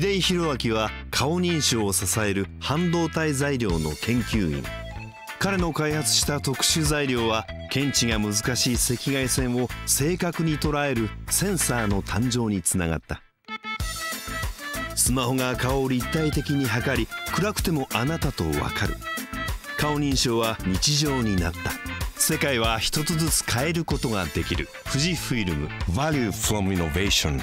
出井弘明は顔認証を支える半導体材料の研究員。彼の開発した特殊材料は検知が難しい赤外線を正確に捉えるセンサーの誕生につながった。スマホが顔を立体的に測り暗くてもあなたとわかる。顔認証は日常になった。世界は一つずつ変えることができる。富士フイルム。Value from Innovation